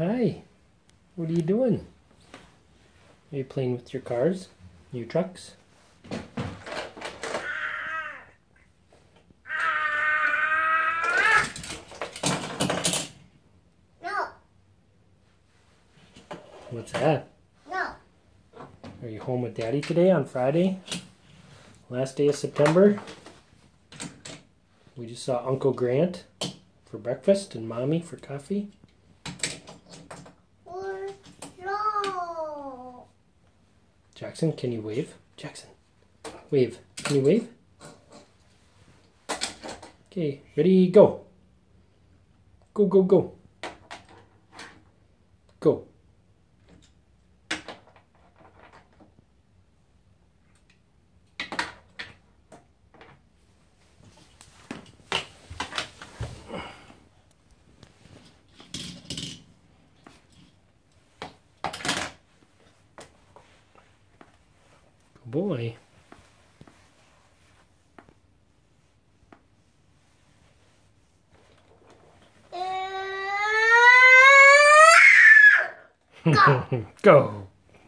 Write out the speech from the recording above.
Hi. What are you doing? Are you playing with your cars? Your trucks? No, What's that? no. Are you home with Daddy today on Friday? Last day of September? We just saw Uncle Grant for breakfast and Mommy for coffee. Or no. Jackson, can you wave? Jackson, wave. Can you wave? Okay, ready, go. Go, go, go. Go. Boy. Go. Go.